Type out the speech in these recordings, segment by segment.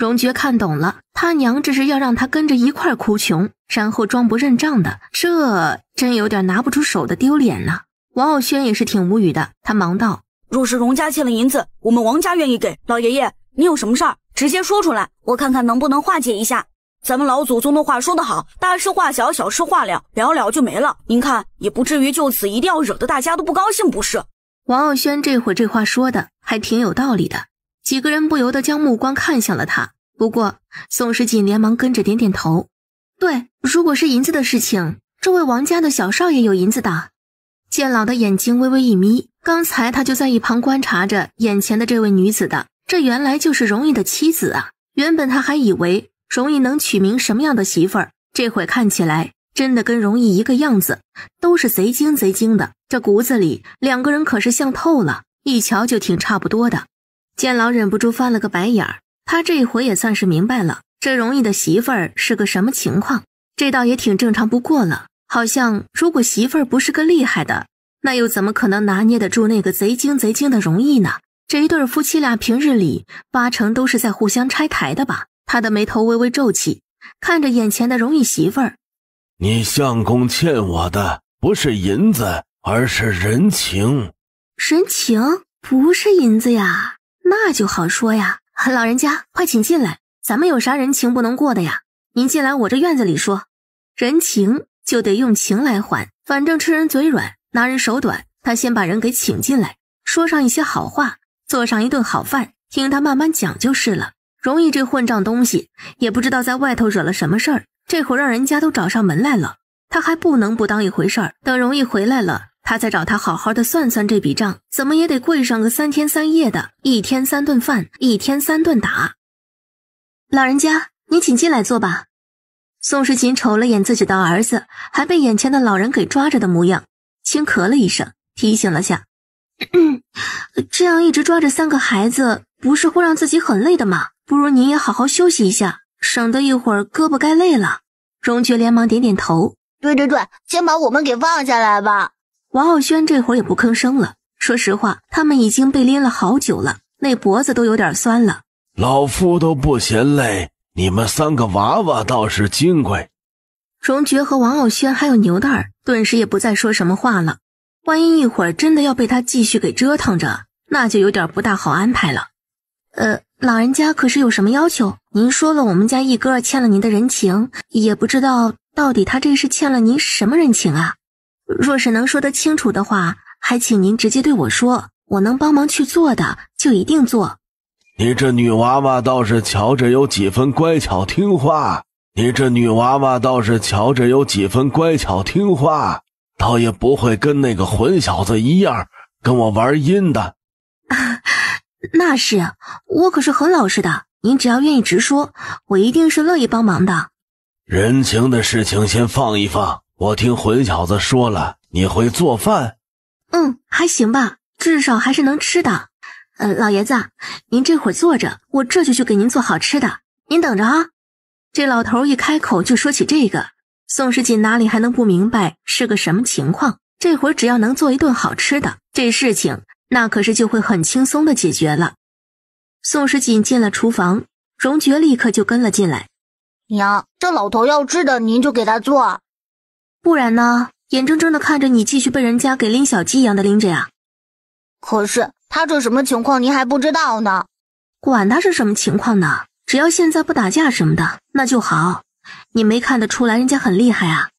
荣爵看懂了，他娘这是要让他跟着一块哭穷，然后装不认账的，这真有点拿不出手的丢脸呢。王傲轩也是挺无语的，他忙道：“若是荣家欠了银子，我们王家愿意给。老爷爷，你有什么事儿，直接说出来，我看看能不能化解一下。咱们老祖宗的话说得好，大事化小，小事化了，了了就没了。您看，也不至于就此一定要惹得大家都不高兴，不是？”王傲轩这会儿这话说的还挺有道理的。几个人不由得将目光看向了他，不过宋时锦连忙跟着点点头。对，如果是银子的事情，这位王家的小少爷有银子的。剑老的眼睛微微一眯，刚才他就在一旁观察着眼前的这位女子的，这原来就是容易的妻子啊！原本他还以为容易能娶名什么样的媳妇儿，这会看起来真的跟容易一个样子，都是贼精贼精的，这骨子里两个人可是像透了，一瞧就挺差不多的。剑老忍不住翻了个白眼儿，他这回也算是明白了，这容易的媳妇儿是个什么情况。这倒也挺正常不过了，好像如果媳妇儿不是个厉害的，那又怎么可能拿捏得住那个贼精贼精的容易呢？这一对夫妻俩平日里八成都是在互相拆台的吧？他的眉头微微皱起，看着眼前的容易媳妇儿：“你相公欠我的不是银子，而是人情。人情不是银子呀。”那就好说呀，老人家快请进来，咱们有啥人情不能过的呀？您进来我这院子里说，人情就得用情来还，反正吃人嘴软，拿人手短。他先把人给请进来，说上一些好话，做上一顿好饭，听他慢慢讲就是了。容易这混账东西，也不知道在外头惹了什么事儿，这会儿让人家都找上门来了，他还不能不当一回事儿。等容易回来了。他再找他好好的算算这笔账，怎么也得跪上个三天三夜的，一天三顿饭，一天三顿打。老人家，您请进来坐吧。宋时琴瞅了眼自己的儿子，还被眼前的老人给抓着的模样，轻咳了一声，提醒了下：“ 这样一直抓着三个孩子，不是会让自己很累的吗？不如您也好好休息一下，省得一会儿胳膊该累了。”荣爵连忙点点头：“对对对，先把我们给放下来吧。”王傲轩这会儿也不吭声了。说实话，他们已经被拎了好久了，那脖子都有点酸了。老夫都不嫌累，你们三个娃娃倒是金贵。荣爵和王傲轩还有牛蛋儿顿时也不再说什么话了。万一一会儿真的要被他继续给折腾着，那就有点不大好安排了。呃，老人家可是有什么要求？您说了，我们家一哥欠了您的人情，也不知道到底他这是欠了您什么人情啊？若是能说得清楚的话，还请您直接对我说，我能帮忙去做的就一定做。你这女娃娃倒是瞧着有几分乖巧听话，你这女娃娃倒是瞧着有几分乖巧听话，倒也不会跟那个混小子一样跟我玩阴的。那是，我可是很老实的，您只要愿意直说，我一定是乐意帮忙的。人情的事情先放一放。我听混小子说了，你会做饭？嗯，还行吧，至少还是能吃的。呃，老爷子，您这会儿坐着，我这就去给您做好吃的，您等着啊。这老头一开口就说起这个，宋时锦哪里还能不明白是个什么情况？这会儿只要能做一顿好吃的，这事情那可是就会很轻松的解决了。宋时锦进了厨房，荣爵立刻就跟了进来。娘，这老头要吃的，您就给他做。不然呢？眼睁睁的看着你继续被人家给拎小鸡一样的拎着呀！可是他这什么情况，您还不知道呢。管他是什么情况呢？只要现在不打架什么的，那就好。你没看得出来人家很厉害啊？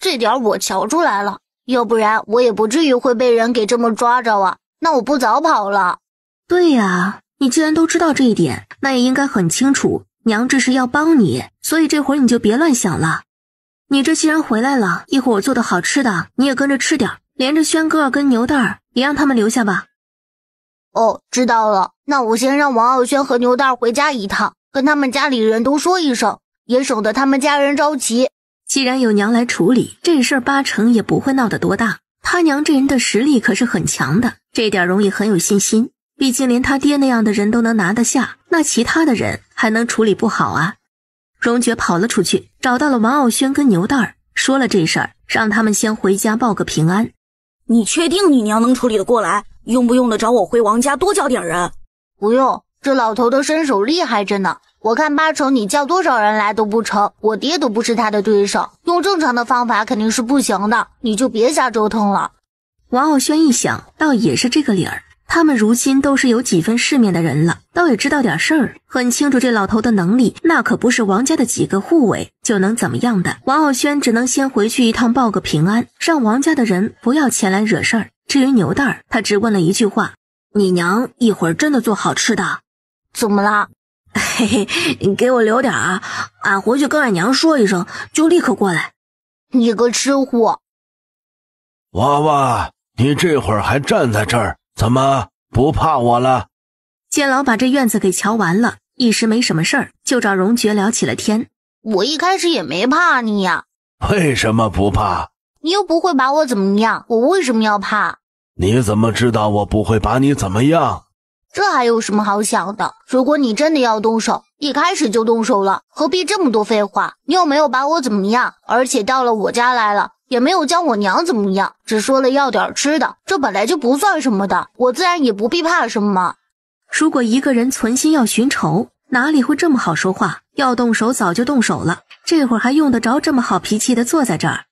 这点我瞧出来了，要不然我也不至于会被人给这么抓着啊。那我不早跑了？对呀，你既然都知道这一点，那也应该很清楚，娘这是要帮你，所以这会儿你就别乱想了。你这既然回来了，一会儿我做的好吃的你也跟着吃点，连着轩哥跟牛蛋儿也让他们留下吧。哦，知道了。那我先让王傲轩和牛蛋儿回家一趟，跟他们家里人都说一声，也省得他们家人着急。既然有娘来处理这事儿，八成也不会闹得多大。他娘这人的实力可是很强的，这点容易很有信心。毕竟连他爹那样的人都能拿得下，那其他的人还能处理不好啊？荣爵跑了出去，找到了王傲轩跟牛蛋儿，说了这事儿，让他们先回家报个平安。你确定你娘能处理得过来？用不用得着我回王家多叫点人？不用，这老头的身手厉害着呢，我看八成你叫多少人来都不成，我爹都不是他的对手。用正常的方法肯定是不行的，你就别瞎折腾了。王傲轩一想，倒也是这个理儿。他们如今都是有几分世面的人了，倒也知道点事儿，很清楚这老头的能力，那可不是王家的几个护卫就能怎么样的。王傲轩只能先回去一趟报个平安，让王家的人不要前来惹事儿。至于牛蛋儿，他只问了一句话：“你娘一会儿真的做好吃的？怎么了？”嘿嘿，你给我留点啊！俺回去跟俺娘说一声，就立刻过来。你个吃货！娃娃，你这会儿还站在这儿，怎么不怕我了？剑老把这院子给瞧完了，一时没什么事儿，就找荣爵聊起了天。我一开始也没怕你呀。为什么不怕？你又不会把我怎么样，我为什么要怕？你怎么知道我不会把你怎么样？这还有什么好想的？如果你真的要动手，一开始就动手了，何必这么多废话？你又没有把我怎么样，而且到了我家来了，也没有将我娘怎么样，只说了要点吃的，这本来就不算什么的，我自然也不必怕什么。如果一个人存心要寻仇，哪里会这么好说话？要动手早就动手了，这会儿还用得着这么好脾气的坐在这儿？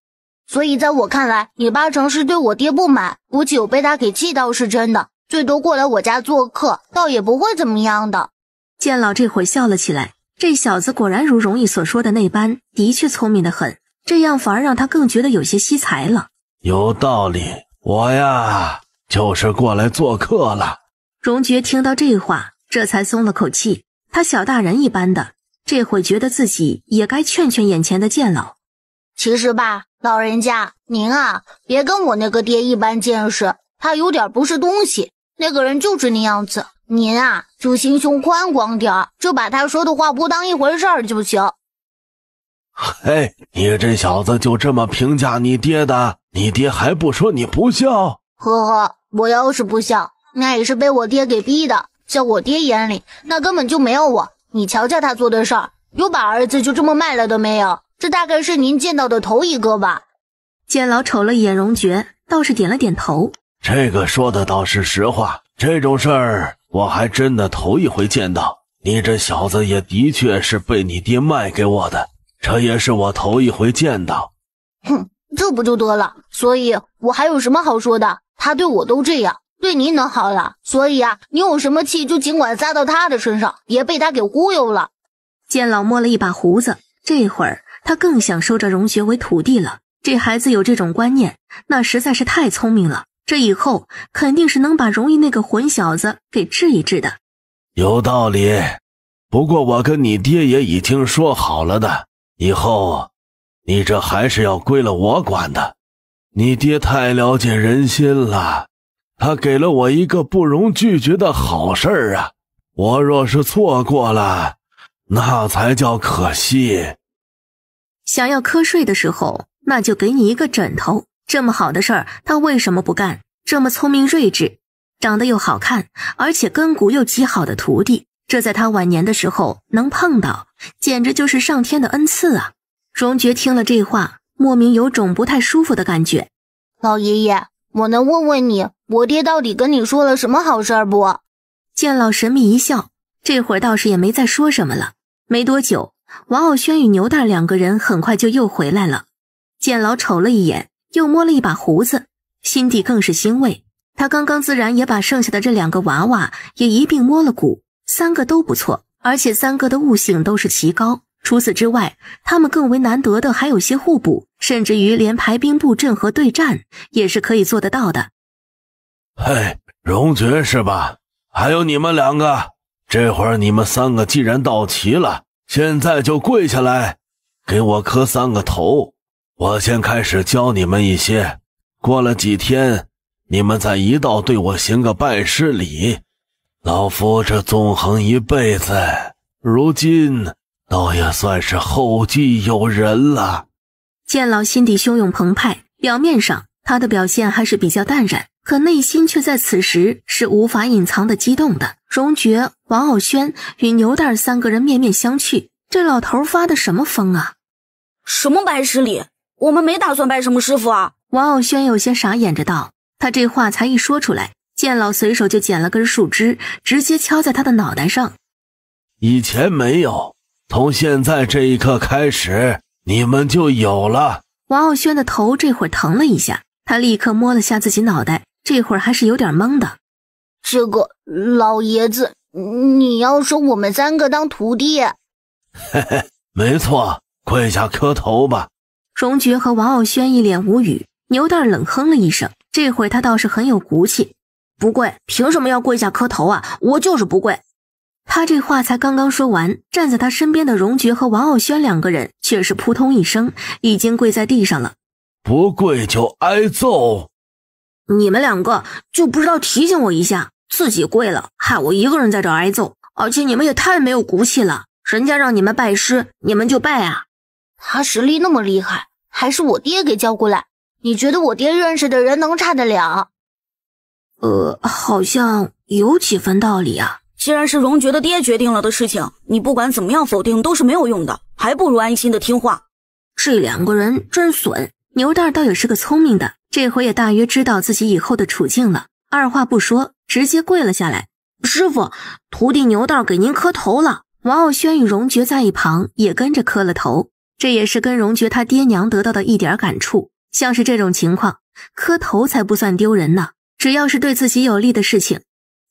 所以在我看来，你八成是对我爹不满，估计有被他给气到是真的。最多过来我家做客，倒也不会怎么样的。剑老这会儿笑了起来，这小子果然如容易所说的那般，的确聪明的很。这样反而让他更觉得有些惜才了。有道理，我呀就是过来做客了。荣爵听到这话，这才松了口气。他小大人一般的，这会觉得自己也该劝劝眼前的剑老。其实吧，老人家您啊，别跟我那个爹一般见识，他有点不是东西。那个人就是那样子，您啊就心胸宽广点儿，就把他说的话不当一回事儿就行。嘿，你这小子就这么评价你爹的？你爹还不说你不孝？呵呵，我要是不孝，那也是被我爹给逼的。在我爹眼里，那根本就没有我。你瞧瞧他做的事儿，有把儿子就这么卖了的没有？这大概是您见到的头一个吧？监牢瞅了一眼荣爵，倒是点了点头。这个说的倒是实话，这种事儿我还真的头一回见到。你这小子也的确是被你爹卖给我的，这也是我头一回见到。哼，这不就得了？所以我还有什么好说的？他对我都这样，对你能好了？所以啊，你有什么气就尽管撒到他的身上，别被他给忽悠了。剑老摸了一把胡子，这会儿他更想收这荣学为徒弟了。这孩子有这种观念，那实在是太聪明了。这以后肯定是能把容易那个混小子给治一治的，有道理。不过我跟你爹也已经说好了的，以后你这还是要归了我管的。你爹太了解人心了，他给了我一个不容拒绝的好事儿啊！我若是错过了，那才叫可惜。想要瞌睡的时候，那就给你一个枕头。这么好的事儿，他为什么不干？这么聪明睿智，长得又好看，而且根骨又极好的徒弟，这在他晚年的时候能碰到，简直就是上天的恩赐啊！荣爵听了这话，莫名有种不太舒服的感觉。老爷爷，我能问问你，我爹到底跟你说了什么好事不？见老神秘一笑，这会儿倒是也没再说什么了。没多久，王傲轩与牛蛋两个人很快就又回来了。见老瞅了一眼。又摸了一把胡子，心底更是欣慰。他刚刚自然也把剩下的这两个娃娃也一并摸了骨，三个都不错，而且三个的悟性都是奇高。除此之外，他们更为难得的还有些互补，甚至于连排兵布阵和对战也是可以做得到的。嘿，荣爵是吧？还有你们两个，这会儿你们三个既然到齐了，现在就跪下来，给我磕三个头。我先开始教你们一些，过了几天，你们再一道对我行个拜师礼。老夫这纵横一辈子，如今倒也算是后继有人了。剑老心底汹涌澎湃，表面上他的表现还是比较淡然，可内心却在此时是无法隐藏的激动的。荣爵、王傲轩与牛蛋三个人面面相觑，这老头发的什么疯啊？什么拜师礼？我们没打算拜什么师傅啊！王傲轩有些傻眼着道。他这话才一说出来，剑老随手就捡了根树枝，直接敲在他的脑袋上。以前没有，从现在这一刻开始，你们就有了。王傲轩的头这会儿疼了一下，他立刻摸了下自己脑袋，这会儿还是有点懵的。这个老爷子，你要收我们三个当徒弟？嘿嘿，没错，跪下磕头吧。荣爵和王傲轩一脸无语，牛蛋冷哼了一声，这会他倒是很有骨气，不跪，凭什么要跪下磕头啊？我就是不跪。他这话才刚刚说完，站在他身边的荣爵和王傲轩两个人却是扑通一声，已经跪在地上了。不跪就挨揍！你们两个就不知道提醒我一下，自己跪了，害我一个人在这挨揍。而且你们也太没有骨气了，人家让你们拜师，你们就拜啊！他实力那么厉害，还是我爹给叫过来。你觉得我爹认识的人能差得了？呃，好像有几分道理啊。既然是荣爵的爹决定了的事情，你不管怎么样否定都是没有用的，还不如安心的听话。这两个人真损。牛蛋倒也是个聪明的，这回也大约知道自己以后的处境了，二话不说，直接跪了下来。师傅，徒弟牛蛋给您磕头了。王傲轩与荣爵在一旁也跟着磕了头。这也是跟荣爵他爹娘得到的一点感触，像是这种情况，磕头才不算丢人呢。只要是对自己有利的事情，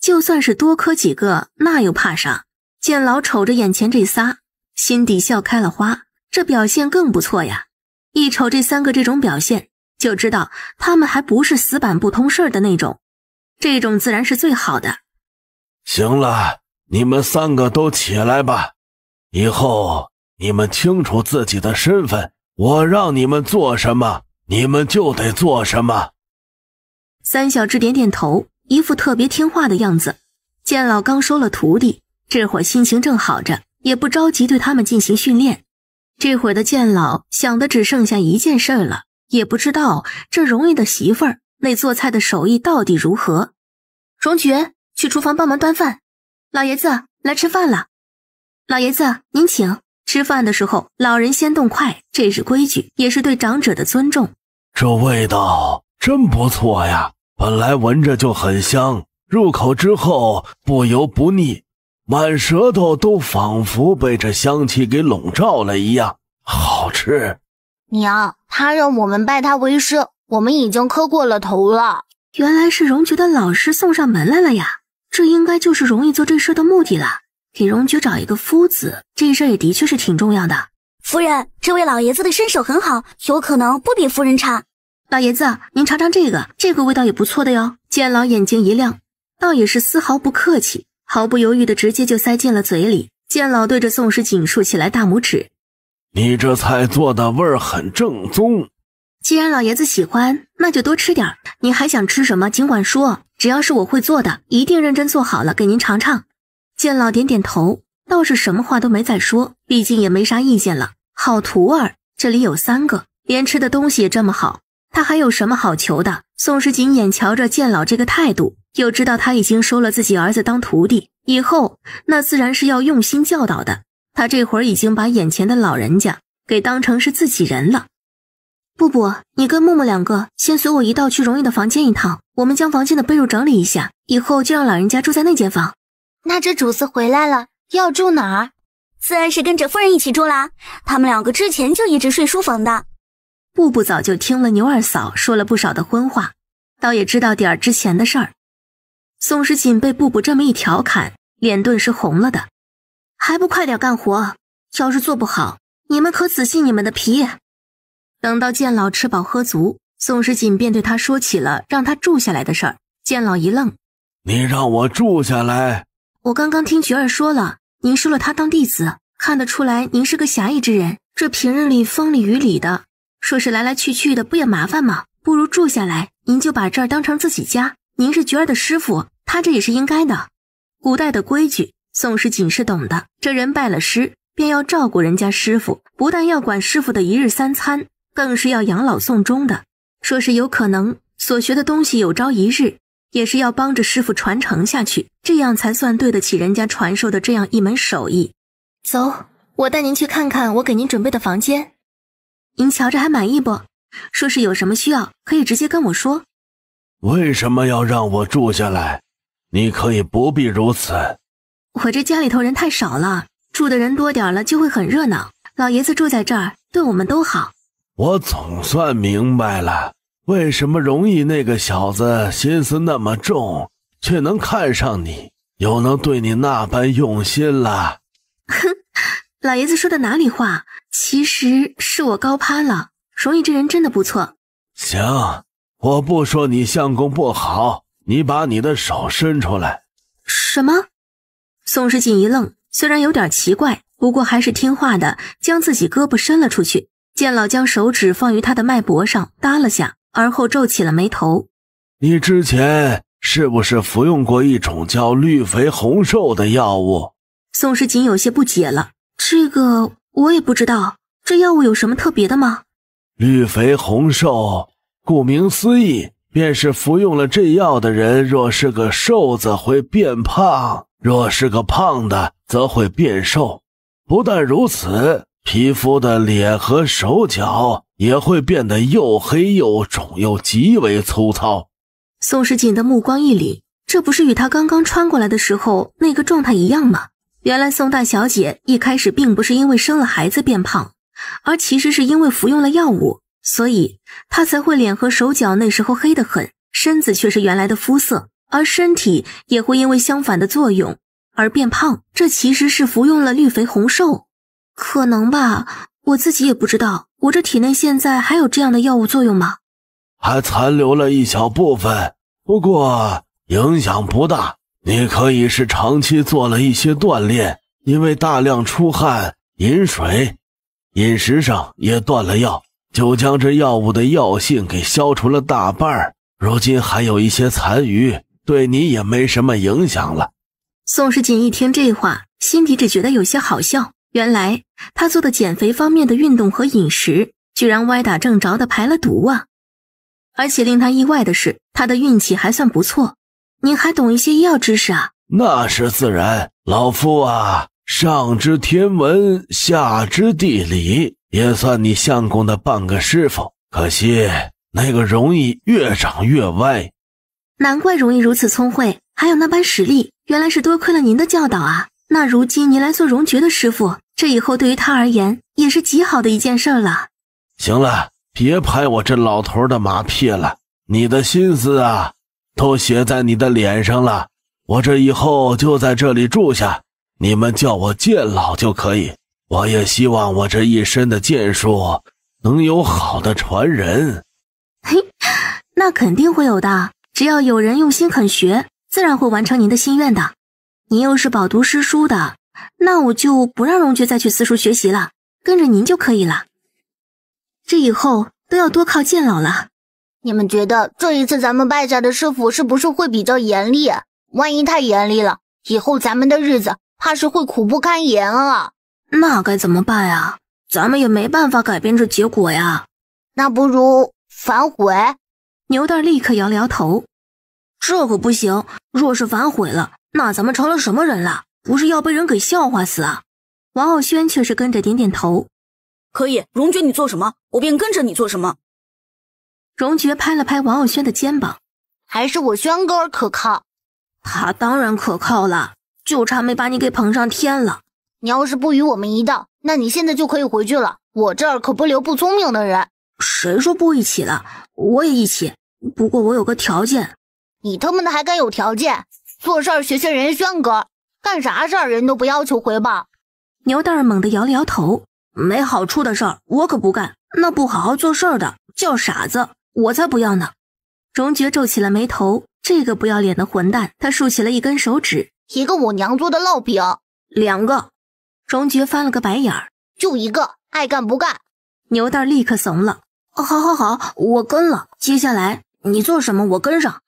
就算是多磕几个，那又怕啥？见老瞅着眼前这仨，心底笑开了花，这表现更不错呀。一瞅这三个这种表现，就知道他们还不是死板不通事儿的那种，这种自然是最好的。行了，你们三个都起来吧，以后。你们清楚自己的身份，我让你们做什么，你们就得做什么。三小只点点头，一副特别听话的样子。剑老刚收了徒弟，这会儿心情正好着，也不着急对他们进行训练。这会儿的剑老想的只剩下一件事了，也不知道这容易的媳妇儿那做菜的手艺到底如何。荣爵，去厨房帮忙端饭。老爷子来吃饭了。老爷子您请。吃饭的时候，老人先动筷，这是规矩，也是对长者的尊重。这味道真不错呀，本来闻着就很香，入口之后不油不腻，满舌头都仿佛被这香气给笼罩了一样，好吃。娘，他让我们拜他为师，我们已经磕过了头了。原来是荣爵的老师送上门来了呀，这应该就是容易做这事的目的了。给荣爵找一个夫子，这事也的确是挺重要的。夫人，这位老爷子的身手很好，有可能不比夫人差。老爷子，您尝尝这个，这个味道也不错的哟。剑老眼睛一亮，倒也是丝毫不客气，毫不犹豫的直接就塞进了嘴里。剑老对着宋时锦竖起来大拇指：“你这菜做的味儿很正宗。既然老爷子喜欢，那就多吃点。您还想吃什么，尽管说，只要是我会做的，一定认真做好了给您尝尝。”剑老点点头，倒是什么话都没再说，毕竟也没啥意见了。好徒儿，这里有三个，连吃的东西也这么好，他还有什么好求的？宋时锦眼瞧着剑老这个态度，又知道他已经收了自己儿子当徒弟，以后那自然是要用心教导的。他这会儿已经把眼前的老人家给当成是自己人了。布布，你跟木木两个先随我一道去容易的房间一趟，我们将房间的被褥整理一下，以后就让老人家住在那间房。那这主子回来了，要住哪儿？自然是跟着夫人一起住啦。他们两个之前就一直睡书房的。布布早就听了牛二嫂说了不少的荤话，倒也知道点儿之前的事儿。宋时锦被布布这么一调侃，脸顿时红了的，还不快点干活？要是做不好，你们可仔细你们的皮。等到剑老吃饱喝足，宋时锦便对他说起了让他住下来的事儿。剑老一愣：“你让我住下来？”我刚刚听菊儿说了，您收了他当弟子，看得出来您是个侠义之人。这平日里风里雨里的，说是来来去去的，不也麻烦吗？不如住下来，您就把这儿当成自己家。您是菊儿的师傅，他这也是应该的。古代的规矩，宋时锦是懂的。这人拜了师，便要照顾人家师傅，不但要管师傅的一日三餐，更是要养老送终的。说是有可能所学的东西有朝一日。也是要帮着师傅传承下去，这样才算对得起人家传授的这样一门手艺。走，我带您去看看我给您准备的房间，您瞧着还满意不？说是有什么需要，可以直接跟我说。为什么要让我住下来？你可以不必如此。我这家里头人太少了，住的人多点了就会很热闹。老爷子住在这儿，对我们都好。我总算明白了，为什么容易那个小子心思那么重，却能看上你，又能对你那般用心了。哼，老爷子说的哪里话？其实是我高攀了。容易这人真的不错。行，我不说你相公不好，你把你的手伸出来。什么？宋时锦一愣，虽然有点奇怪，不过还是听话的，将自己胳膊伸了出去。见老将手指放于他的脉搏上，搭了下，而后皱起了眉头。你之前是不是服用过一种叫绿肥红瘦的药物？宋时锦有些不解了。这个我也不知道，这药物有什么特别的吗？绿肥红瘦，顾名思义，便是服用了这药的人，若是个瘦子会变胖，若是个胖的则会变瘦。不但如此。皮肤的脸和手脚也会变得又黑又肿又极为粗糙。宋时锦的目光一凛，这不是与他刚刚穿过来的时候那个状态一样吗？原来宋大小姐一开始并不是因为生了孩子变胖，而其实是因为服用了药物，所以她才会脸和手脚那时候黑得很，身子却是原来的肤色，而身体也会因为相反的作用而变胖。这其实是服用了绿肥红瘦。可能吧，我自己也不知道。我这体内现在还有这样的药物作用吗？还残留了一小部分，不过影响不大。你可以是长期做了一些锻炼，因为大量出汗、饮水，饮食上也断了药，就将这药物的药性给消除了大半如今还有一些残余，对你也没什么影响了。宋世锦一听这话，心底只觉得有些好笑。原来他做的减肥方面的运动和饮食，居然歪打正着的排了毒啊！而且令他意外的是，他的运气还算不错。您还懂一些医药知识啊？那是自然，老夫啊，上知天文，下知地理，也算你相公的半个师傅。可惜那个容易越长越歪，难怪容易如此聪慧，还有那般实力，原来是多亏了您的教导啊！那如今您来做荣爵的师傅。这以后对于他而言也是极好的一件事了。行了，别拍我这老头的马屁了。你的心思啊，都写在你的脸上了。我这以后就在这里住下，你们叫我剑老就可以。我也希望我这一身的剑术能有好的传人。嘿，那肯定会有的。只要有人用心肯学，自然会完成您的心愿的。您又是饱读诗书的。那我就不让荣爵再去私塾学习了，跟着您就可以了。这以后都要多靠剑老了。你们觉得这一次咱们败下的师傅是不是会比较严厉？万一太严厉了，以后咱们的日子怕是会苦不堪言啊！那该怎么办呀？咱们也没办法改变这结果呀。那不如反悔。牛蛋立刻摇了摇头，这可不行。若是反悔了，那咱们成了什么人了？不是要被人给笑话死啊！王傲轩却是跟着点点头，可以。荣爵，你做什么，我便跟着你做什么。荣爵拍了拍王傲轩的肩膀，还是我轩哥可靠。他当然可靠了，就差没把你给捧上天了。你要是不与我们一道，那你现在就可以回去了。我这儿可不留不聪明的人。谁说不一起了？我也一起。不过我有个条件。你他妈的还敢有条件？做事儿学学人轩哥。干啥事儿人都不要求回报，牛蛋儿猛地摇了摇头，没好处的事儿我可不干。那不好好做事儿的叫傻子，我才不要呢。荣爵皱起了眉头，这个不要脸的混蛋，他竖起了一根手指，一个我娘做的烙饼，两个。荣爵翻了个白眼儿，就一个，爱干不干。牛蛋儿立刻怂了，好好好，我跟了。接下来你做什么，我跟上。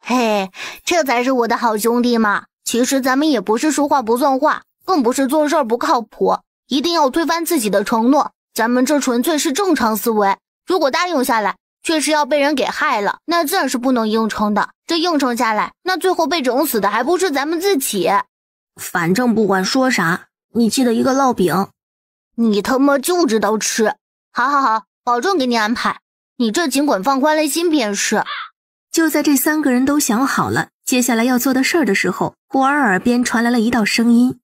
嘿，这才是我的好兄弟嘛。其实咱们也不是说话不算话，更不是做事不靠谱，一定要推翻自己的承诺。咱们这纯粹是正常思维。如果答应下来，却是要被人给害了，那自然是不能硬撑的。这硬撑下来，那最后被整死的还不是咱们自己？反正不管说啥，你记得一个烙饼，你他妈就知道吃。好好好，保证给你安排。你这尽管放宽了心便是。就在这三个人都想好了，接下来要做的事儿的时候，忽而耳边传来了一道声音：“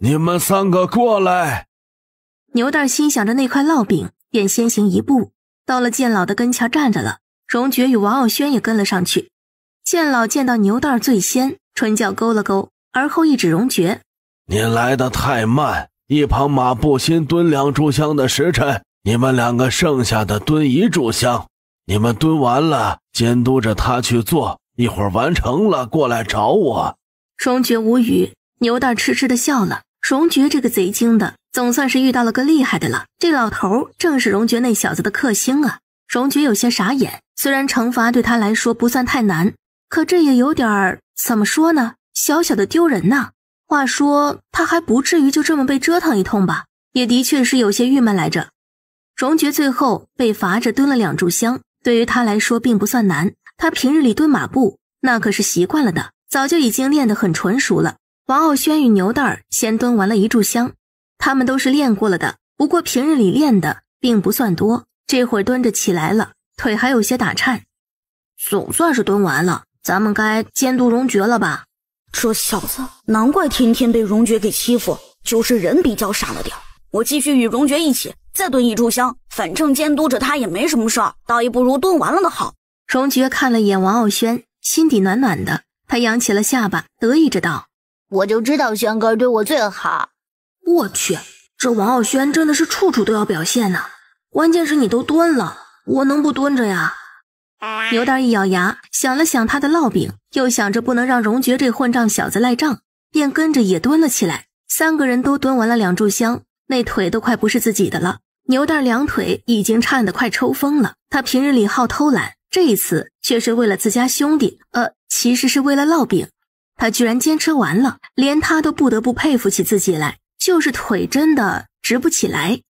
你们三个过来。”牛蛋心想着那块烙饼，便先行一步到了剑老的跟前站着了。荣爵与王傲轩也跟了上去。剑老见到牛蛋最先，唇角勾了勾，而后一指荣爵：“你来的太慢，一旁马步新蹲两炷香的时辰，你们两个剩下的蹲一炷香。你们蹲完了，监督着他去做。一会儿完成了，过来找我。”荣爵无语，牛蛋痴痴的笑了。荣爵这个贼精的，总算是遇到了个厉害的了。这老头正是荣爵那小子的克星啊！荣爵有些傻眼。虽然惩罚对他来说不算太难，可这也有点儿怎么说呢？小小的丢人呐。话说他还不至于就这么被折腾一通吧？也的确是有些郁闷来着。荣爵最后被罚着蹲了两炷香，对于他来说并不算难。他平日里蹲马步那可是习惯了的，早就已经练得很纯熟了。王傲轩与牛蛋儿先蹲完了一炷香，他们都是练过了的，不过平日里练的并不算多，这会儿蹲着起来了。腿还有些打颤，总算是蹲完了，咱们该监督荣爵了吧？这小子难怪天天被荣爵给欺负，就是人比较傻了点我继续与荣爵一起再蹲一炷香，反正监督着他也没什么事儿，倒也不如蹲完了的好。荣爵看了一眼王傲轩，心底暖暖的，他扬起了下巴，得意着道：“我就知道轩哥对我最好。”我去，这王傲轩真的是处处都要表现呢，关键是你都蹲了。我能不蹲着呀？牛蛋一咬牙，想了想他的烙饼，又想着不能让荣爵这混账小子赖账，便跟着也蹲了起来。三个人都蹲完了两炷香，那腿都快不是自己的了。牛蛋两腿已经颤得快抽风了。他平日里好偷懒，这一次却是为了自家兄弟，呃，其实是为了烙饼。他居然坚持完了，连他都不得不佩服起自己来，就是腿真的直不起来。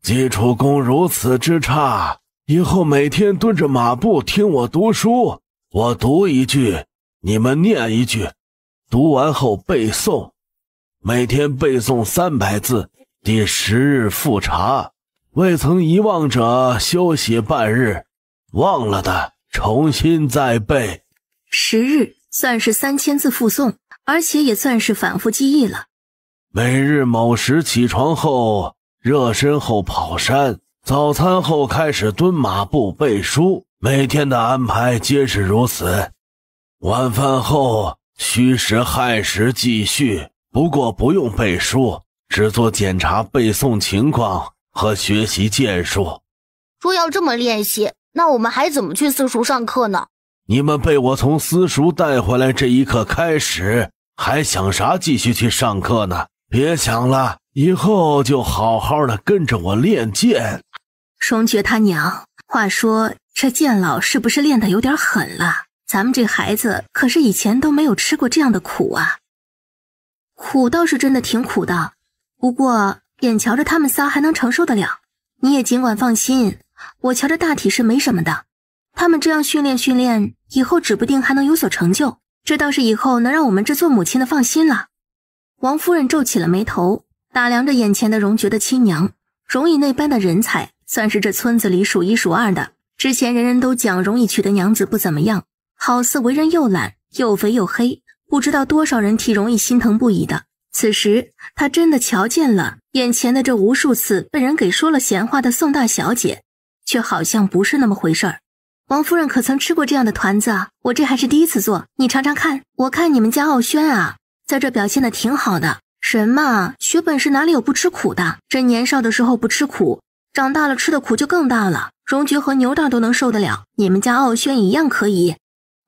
基础功如此之差。以后每天蹲着马步听我读书，我读一句，你们念一句，读完后背诵，每天背诵三百字，第十日复查，未曾遗忘者休息半日，忘了的重新再背。十日算是三千字复诵，而且也算是反复记忆了。每日某时起床后，热身后跑山。早餐后开始蹲马步背书，每天的安排皆是如此。晚饭后虚实亥时继续，不过不用背书，只做检查背诵情况和学习剑术。若要这么练习，那我们还怎么去私塾上课呢？你们被我从私塾带回来这一刻开始，还想啥继续去上课呢？别想了，以后就好好的跟着我练剑。荣爵他娘，话说这剑老是不是练的有点狠了？咱们这孩子可是以前都没有吃过这样的苦啊！苦倒是真的挺苦的，不过眼瞧着他们仨还能承受得了，你也尽管放心，我瞧着大体是没什么的。他们这样训练训练，以后指不定还能有所成就，这倒是以后能让我们这做母亲的放心了。王夫人皱起了眉头，打量着眼前的荣爵的亲娘，荣姨那般的人才。算是这村子里数一数二的。之前人人都讲容易娶的娘子不怎么样，好似为人又懒又肥又黑，不知道多少人替容易心疼不已的。此时他真的瞧见了眼前的这无数次被人给说了闲话的宋大小姐，却好像不是那么回事儿。王夫人可曾吃过这样的团子啊？我这还是第一次做，你尝尝看。我看你们家傲轩啊，在这表现的挺好的。人嘛，学本事哪里有不吃苦的？这年少的时候不吃苦。长大了吃的苦就更大了，荣爵和牛蛋都能受得了，你们家傲轩一样可以。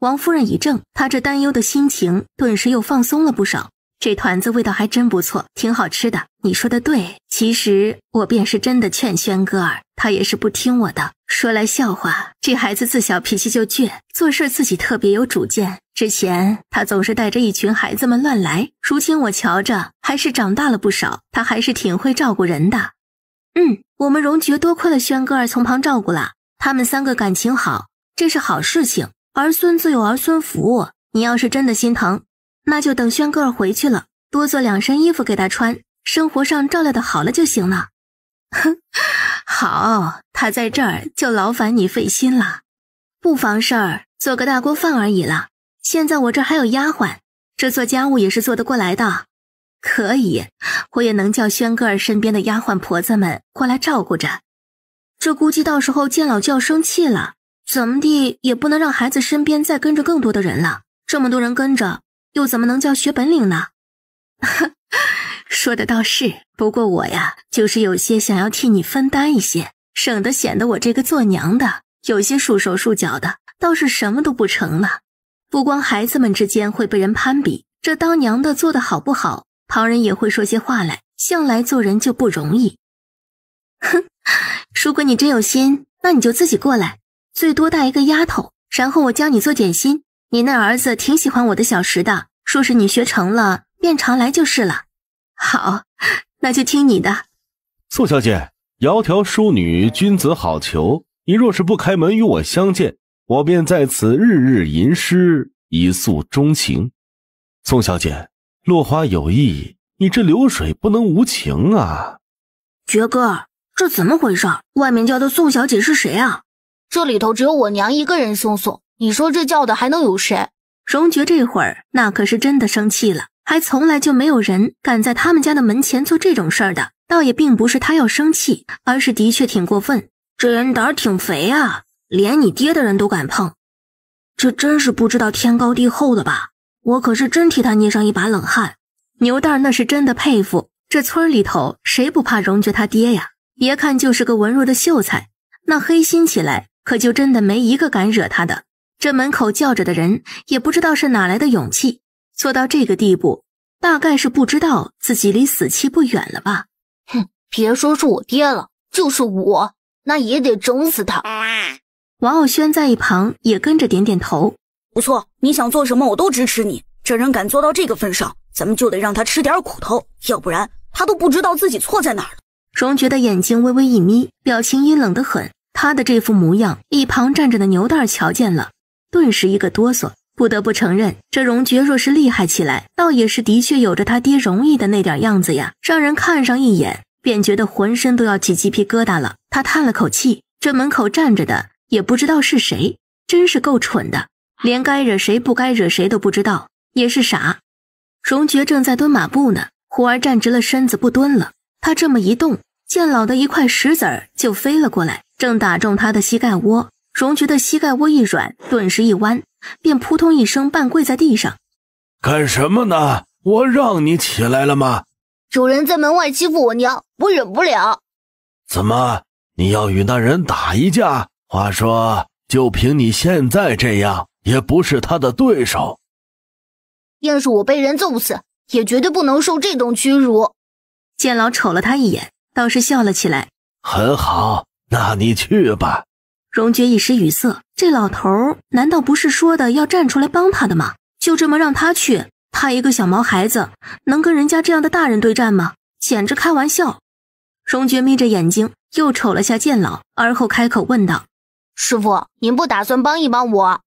王夫人一怔，她这担忧的心情顿时又放松了不少。这团子味道还真不错，挺好吃的。你说的对，其实我便是真的劝轩哥儿，他也是不听我的。说来笑话，这孩子自小脾气就倔，做事自己特别有主见。之前他总是带着一群孩子们乱来，如今我瞧着还是长大了不少，他还是挺会照顾人的。嗯，我们荣爵多亏了轩哥儿从旁照顾了，他们三个感情好，这是好事情。儿孙自有儿孙福，你要是真的心疼，那就等轩哥儿回去了，多做两身衣服给他穿，生活上照料的好了就行了。哼，好，他在这儿就劳烦你费心了，不妨事儿，做个大锅饭而已了。现在我这还有丫鬟，这做家务也是做得过来的。可以，我也能叫轩哥儿身边的丫鬟婆子们过来照顾着。这估计到时候见老就要生气了，怎么地也不能让孩子身边再跟着更多的人了。这么多人跟着，又怎么能叫学本领呢？说的倒是，不过我呀，就是有些想要替你分担一些，省得显得我这个做娘的有些束手束脚的，倒是什么都不成了。不光孩子们之间会被人攀比，这当娘的做的好不好，旁人也会说些话来。向来做人就不容易。哼，如果你真有心，那你就自己过来，最多带一个丫头，然后我教你做点心。你那儿子挺喜欢我的小食的，说是你学成了，便常来就是了。好，那就听你的。宋小姐，窈窕淑女，君子好逑。你若是不开门与我相见，我便在此日日吟诗以诉衷情。宋小姐，落花有意，你这流水不能无情啊！爵哥，这怎么回事？外面叫的宋小姐是谁啊？这里头只有我娘一个人姓宋，你说这叫的还能有谁？荣爵这会儿那可是真的生气了，还从来就没有人敢在他们家的门前做这种事儿的。倒也并不是他要生气，而是的确挺过分。这人胆儿挺肥啊，连你爹的人都敢碰，这真是不知道天高地厚的吧？我可是真替他捏上一把冷汗。牛蛋儿那是真的佩服，这村里头谁不怕荣爵他爹呀？别看就是个文弱的秀才，那黑心起来可就真的没一个敢惹他的。这门口叫着的人也不知道是哪来的勇气，做到这个地步，大概是不知道自己离死期不远了吧？哼，别说是我爹了，就是我。那也得整死他！王傲轩在一旁也跟着点点头。不错，你想做什么，我都支持你。这人敢做到这个份上，咱们就得让他吃点苦头，要不然他都不知道自己错在哪儿了。荣觉的眼睛微微一眯，表情阴冷的很。他的这副模样，一旁站着的牛蛋瞧见了，顿时一个哆嗦。不得不承认，这荣爵若是厉害起来，倒也是的确有着他爹容易的那点样子呀，让人看上一眼。便觉得浑身都要起鸡皮疙瘩了。他叹了口气，这门口站着的也不知道是谁，真是够蠢的，连该惹谁不该惹谁都不知道，也是傻。荣爵正在蹲马步呢，忽而站直了身子不蹲了。他这么一动，见老的一块石子儿就飞了过来，正打中他的膝盖窝。荣爵的膝盖窝一软，顿时一弯，便扑通一声半跪在地上。干什么呢？我让你起来了吗？有人在门外欺负我娘，我忍不了。怎么，你要与那人打一架？话说，就凭你现在这样，也不是他的对手。要是我被人揍死，也绝对不能受这种屈辱。剑老瞅了他一眼，倒是笑了起来。很好，那你去吧。荣爵一时语塞，这老头难道不是说的要站出来帮他的吗？就这么让他去？他一个小毛孩子，能跟人家这样的大人对战吗？简直开玩笑！荣爵眯着眼睛，又瞅了下剑老，而后开口问道：“师傅，您不打算帮一帮我？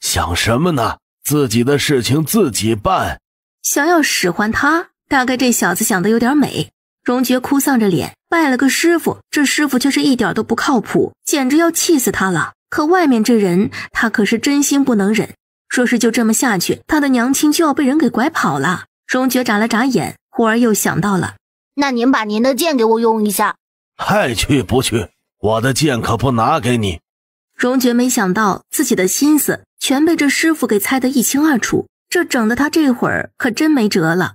想什么呢？自己的事情自己办。想要使唤他，大概这小子想的有点美。”荣爵哭丧着脸，拜了个师傅，这师傅却是一点都不靠谱，简直要气死他了。可外面这人，他可是真心不能忍。说是就这么下去，他的娘亲就要被人给拐跑了。荣爵眨了眨眼，忽而又想到了，那您把您的剑给我用一下。爱去不去，我的剑可不拿给你。荣爵没想到自己的心思全被这师傅给猜得一清二楚，这整得他这会儿可真没辙了。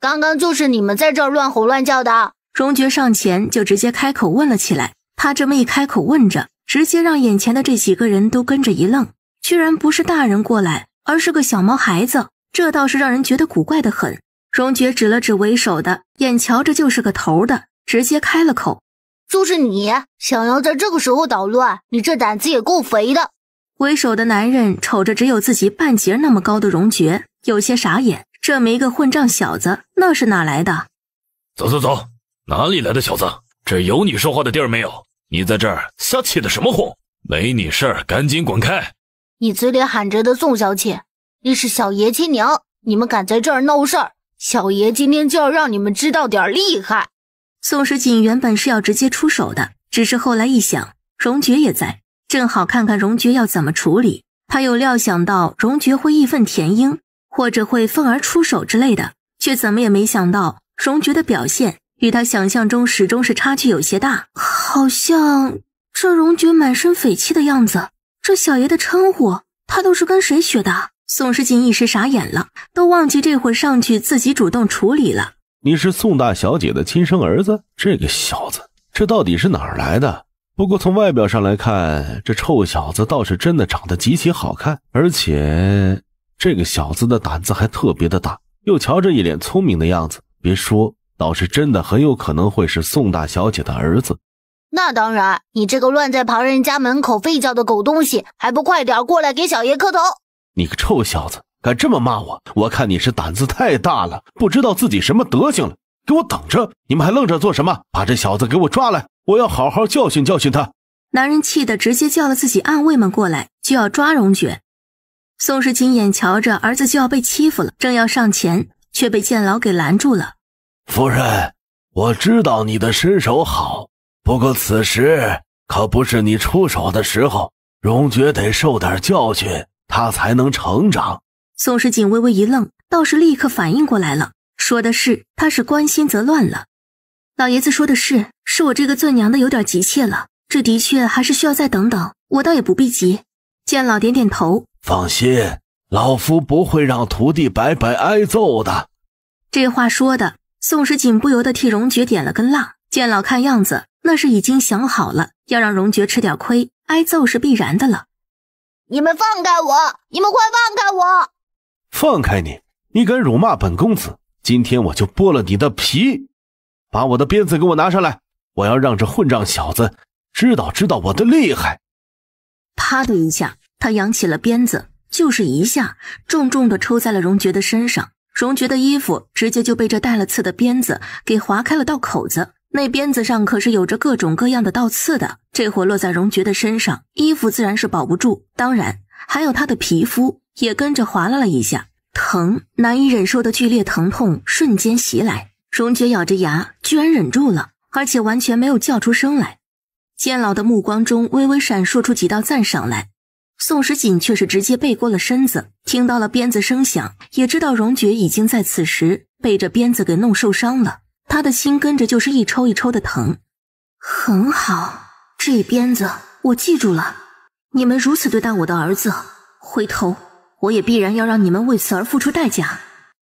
刚刚就是你们在这儿乱吼乱叫的。荣爵上前就直接开口问了起来。他这么一开口问着，直接让眼前的这几个人都跟着一愣。居然不是大人过来，而是个小毛孩子，这倒是让人觉得古怪的很。荣爵指了指为首的，眼瞧着就是个头的，直接开了口：“就是你想要在这个时候捣乱，你这胆子也够肥的。”为首的男人瞅着只有自己半截那么高的荣爵，有些傻眼。这么一个混账小子，那是哪来的？走走走，哪里来的小子？这有你说话的地儿没有？你在这儿瞎起的什么哄？没你事儿，赶紧滚开！你嘴里喊着的宋小姐，那是小爷亲娘。你们敢在这儿闹事儿，小爷今天就要让你们知道点厉害。宋时锦原本是要直接出手的，只是后来一想，荣爵也在，正好看看荣爵要怎么处理。他又料想到荣爵会义愤填膺，或者会愤而出手之类的，却怎么也没想到荣爵的表现与他想象中始终是差距有些大。好像这荣爵满身匪气的样子，这小爷的称呼他都是跟谁学的？宋时锦一时傻眼了，都忘记这会上去自己主动处理了。你是宋大小姐的亲生儿子？这个小子，这到底是哪儿来的？不过从外表上来看，这臭小子倒是真的长得极其好看，而且这个小子的胆子还特别的大。又瞧着一脸聪明的样子，别说，倒是真的很有可能会是宋大小姐的儿子。那当然，你这个乱在旁人家门口吠叫的狗东西，还不快点过来给小爷磕头！你个臭小子，敢这么骂我？我看你是胆子太大了，不知道自己什么德行了。给我等着！你们还愣着做什么？把这小子给我抓来！我要好好教训教训他！男人气得直接叫了自己暗卫们过来，就要抓荣爵。宋时清眼瞧着儿子就要被欺负了，正要上前，却被剑老给拦住了。夫人，我知道你的身手好，不过此时可不是你出手的时候。荣爵得受点教训，他才能成长。宋时锦微微一愣，倒是立刻反应过来了，说的是他是关心则乱了。老爷子说的是，是我这个做娘的有点急切了，这的确还是需要再等等，我倒也不必急。见老点点头，放心，老夫不会让徒弟白白挨揍的。这话说的，宋时锦不由得替荣爵点了根蜡。见老看样子，那是已经想好了，要让荣爵吃点亏，挨揍是必然的了。你们放开我！你们快放开我！放开你！你敢辱骂本公子，今天我就剥了你的皮！把我的鞭子给我拿上来！我要让这混账小子知道知道我的厉害！啪的一下，他扬起了鞭子，就是一下，重重的抽在了荣爵的身上。荣爵的衣服直接就被这带了刺的鞭子给划开了道口子。那鞭子上可是有着各种各样的倒刺的，这会落在荣爵的身上，衣服自然是保不住，当然还有他的皮肤也跟着划拉了一下，疼，难以忍受的剧烈疼痛瞬间袭来。荣爵咬着牙，居然忍住了，而且完全没有叫出声来。剑老的目光中微微闪烁出几道赞赏来，宋时锦却是直接背过了身子，听到了鞭子声响，也知道荣爵已经在此时被这鞭子给弄受伤了，他的心跟着就是一抽一抽的疼。很好，这鞭子我记住了。你们如此对待我的儿子，回头我也必然要让你们为此而付出代价。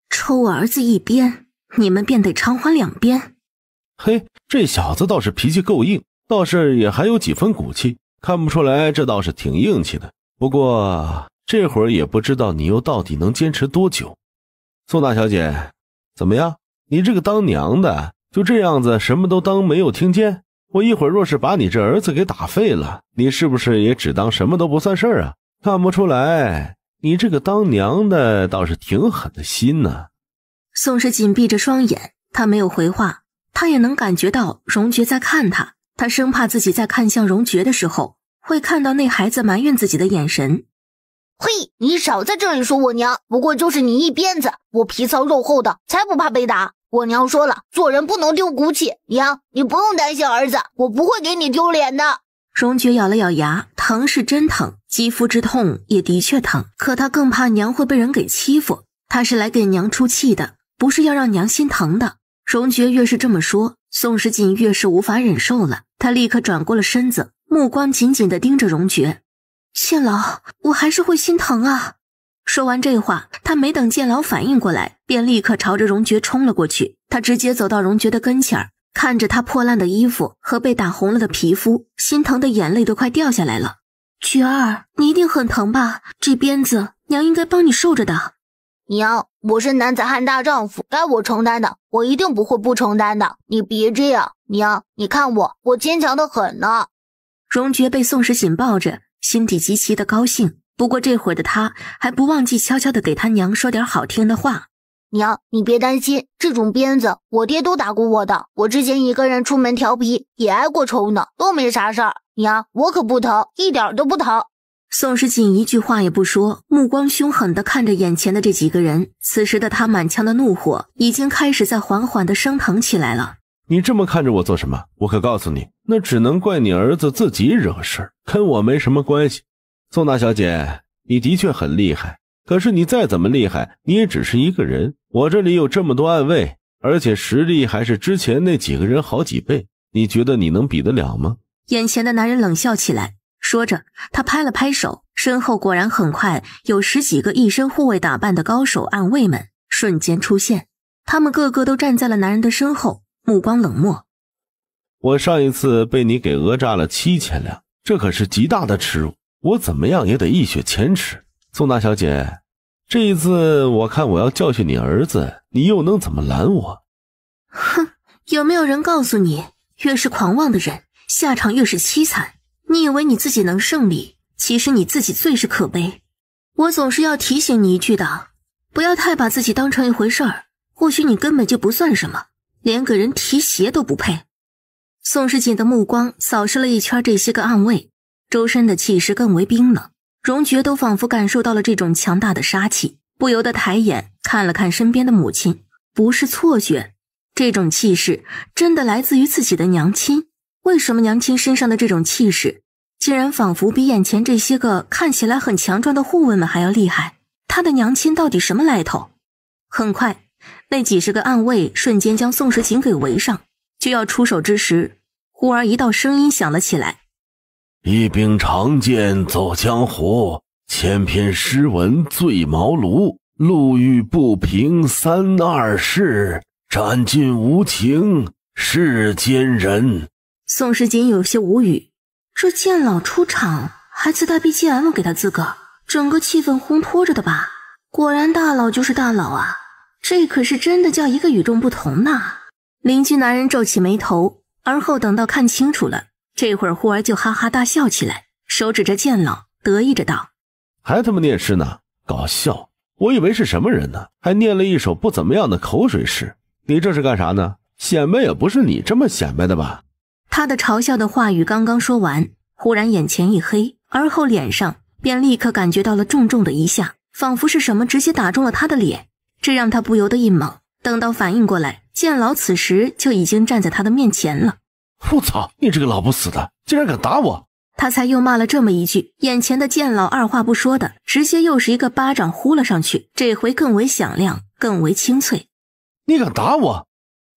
抽我儿子一鞭。你们便得偿还两鞭。嘿，这小子倒是脾气够硬，倒是也还有几分骨气，看不出来这倒是挺硬气的。不过这会儿也不知道你又到底能坚持多久。宋大小姐，怎么样？你这个当娘的就这样子什么都当没有听见？我一会儿若是把你这儿子给打废了，你是不是也只当什么都不算事儿啊？看不出来，你这个当娘的倒是挺狠的心呢。宋氏紧闭着双眼，他没有回话。他也能感觉到荣爵在看他，他生怕自己在看向荣爵的时候，会看到那孩子埋怨自己的眼神。嘿，你少在这里说我娘，不过就是你一鞭子，我皮糙肉厚的，才不怕被打。我娘说了，做人不能丢骨气。娘，你不用担心儿子，我不会给你丢脸的。荣爵咬了咬牙，疼是真疼，肌肤之痛也的确疼，可他更怕娘会被人给欺负。他是来给娘出气的。不是要让娘心疼的。荣爵越是这么说，宋时锦越是无法忍受了。他立刻转过了身子，目光紧紧的盯着荣爵。剑老，我还是会心疼啊！说完这话，他没等剑老反应过来，便立刻朝着荣爵冲了过去。他直接走到荣爵的跟前儿，看着他破烂的衣服和被打红了的皮肤，心疼的眼泪都快掉下来了。爵儿，你一定很疼吧？这鞭子，娘应该帮你受着的。娘，我是男子汉大丈夫，该我承担的，我一定不会不承担的。你别这样，娘，你看我，我坚强的很呢。荣爵被宋时锦抱着，心底极其的高兴。不过这会儿的他还不忘记悄悄的给他娘说点好听的话。娘，你别担心，这种鞭子我爹都打过我的，我之前一个人出门调皮也挨过抽呢，都没啥事儿。娘，我可不疼，一点都不疼。宋时锦一句话也不说，目光凶狠的看着眼前的这几个人。此时的他满腔的怒火已经开始在缓缓的升腾起来了。你这么看着我做什么？我可告诉你，那只能怪你儿子自己惹事跟我没什么关系。宋大小姐，你的确很厉害。可是你再怎么厉害，你也只是一个人。我这里有这么多暗卫，而且实力还是之前那几个人好几倍。你觉得你能比得了吗？眼前的男人冷笑起来，说着，他拍了拍手，身后果然很快有十几个一身护卫打扮的高手暗卫们瞬间出现。他们个个都站在了男人的身后，目光冷漠。我上一次被你给讹诈了七千两，这可是极大的耻辱，我怎么样也得一雪前耻。宋大小姐，这一次我看我要教训你儿子，你又能怎么拦我？哼，有没有人告诉你，越是狂妄的人，下场越是凄惨？你以为你自己能胜利，其实你自己最是可悲。我总是要提醒你一句的，不要太把自己当成一回事儿。或许你根本就不算什么，连给人提鞋都不配。宋世锦的目光扫视了一圈这些个暗卫，周身的气势更为冰冷。荣爵都仿佛感受到了这种强大的杀气，不由得抬眼看了看身边的母亲，不是错觉，这种气势真的来自于自己的娘亲。为什么娘亲身上的这种气势，竟然仿佛比眼前这些个看起来很强壮的护卫们还要厉害？他的娘亲到底什么来头？很快，那几十个暗卫瞬间将宋时锦给围上，就要出手之时，忽而一道声音响了起来。一柄长剑走江湖，千篇诗文醉茅庐。路遇不平三二事，斩尽无情世间人。宋时锦有些无语，这剑老出场还自带 BGM 给他资格，整个气氛烘托着的吧？果然大佬就是大佬啊！这可是真的叫一个与众不同呐！邻居男人皱起眉头，而后等到看清楚了。这会儿，忽而就哈哈大笑起来，手指着剑老，得意着道：“还他妈念诗呢，搞笑！我以为是什么人呢，还念了一首不怎么样的口水诗。你这是干啥呢？显摆也不是你这么显摆的吧？”他的嘲笑的话语刚刚说完，忽然眼前一黑，而后脸上便立刻感觉到了重重的一下，仿佛是什么直接打中了他的脸，这让他不由得一懵。等到反应过来，剑老此时就已经站在他的面前了。我操！你这个老不死的，竟然敢打我！他才又骂了这么一句，眼前的剑老二话不说的，直接又是一个巴掌呼了上去，这回更为响亮，更为清脆。你敢打我？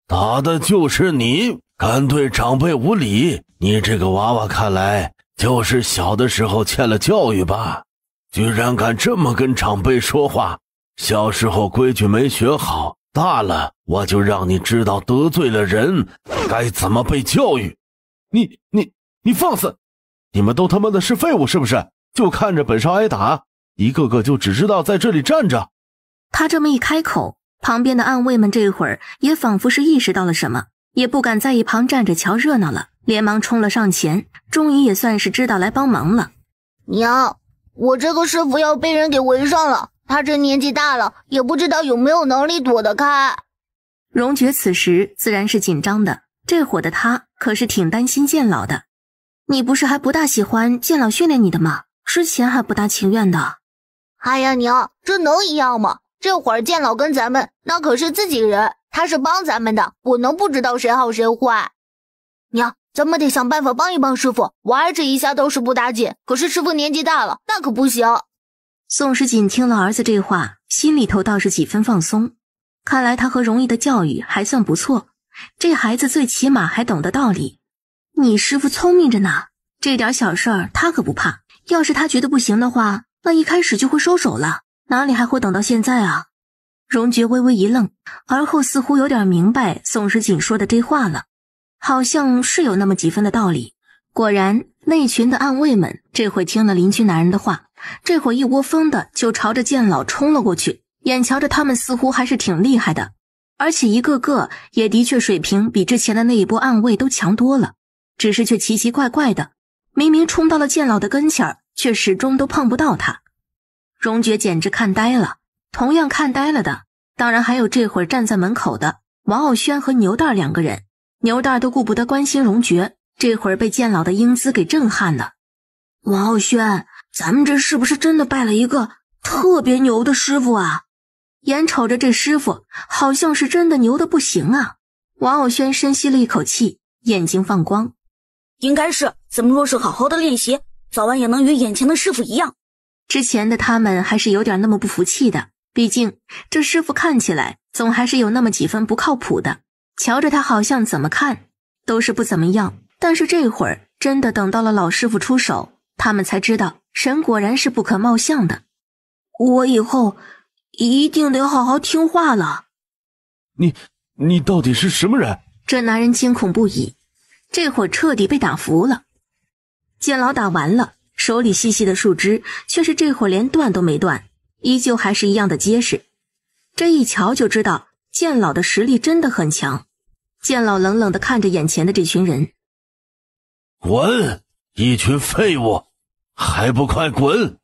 打的就是你，敢对长辈无礼！你这个娃娃，看来就是小的时候欠了教育吧？居然敢这么跟长辈说话，小时候规矩没学好。大了，我就让你知道得罪了人该怎么被教育。你你你放肆！你们都他妈的是废物是不是？就看着本少挨打，一个个就只知道在这里站着。他这么一开口，旁边的暗卫们这会儿也仿佛是意识到了什么，也不敢在一旁站着瞧热闹了，连忙冲了上前，终于也算是知道来帮忙了。娘，我这个师傅要被人给围上了。他这年纪大了，也不知道有没有能力躲得开。荣爵此时自然是紧张的，这会的他可是挺担心剑老的。你不是还不大喜欢剑老训练你的吗？之前还不大情愿的。哎呀，娘，这能一样吗？这会儿剑老跟咱们那可是自己人，他是帮咱们的，我能不知道谁好谁坏？娘，咱们得想办法帮一帮师傅。我儿子一下倒是不打紧，可是师傅年纪大了，那可不行。宋时锦听了儿子这话，心里头倒是几分放松。看来他和容易的教育还算不错，这孩子最起码还懂得道理。你师傅聪明着呢，这点小事儿他可不怕。要是他觉得不行的话，那一开始就会收手了，哪里还会等到现在啊？荣爵微微一愣，而后似乎有点明白宋时锦说的这话了，好像是有那么几分的道理。果然，那群的暗卫们这会听了邻居男人的话。这会一窝蜂的就朝着剑老冲了过去，眼瞧着他们似乎还是挺厉害的，而且一个个也的确水平比之前的那一波暗卫都强多了，只是却奇奇怪怪的，明明冲到了剑老的跟前儿，却始终都碰不到他。荣爵简直看呆了，同样看呆了的，当然还有这会儿站在门口的王傲轩和牛蛋两个人。牛蛋都顾不得关心荣爵，这会儿被剑老的英姿给震撼了。王傲轩。咱们这是不是真的拜了一个特别牛的师傅啊？眼瞅着这师傅好像是真的牛的不行啊！王傲轩深吸了一口气，眼睛放光。应该是，咱们若是好好的练习，早晚也能与眼前的师傅一样。之前的他们还是有点那么不服气的，毕竟这师傅看起来总还是有那么几分不靠谱的。瞧着他好像怎么看都是不怎么样，但是这会儿真的等到了老师傅出手，他们才知道神果然是不可貌相的。我以后一定得好好听话了。你你到底是什么人？这男人惊恐不已，这会儿彻底被打服了。见老打完了。手里细细的树枝，却是这会儿连断都没断，依旧还是一样的结实。这一瞧就知道剑老的实力真的很强。剑老冷冷的看着眼前的这群人：“滚！一群废物，还不快滚！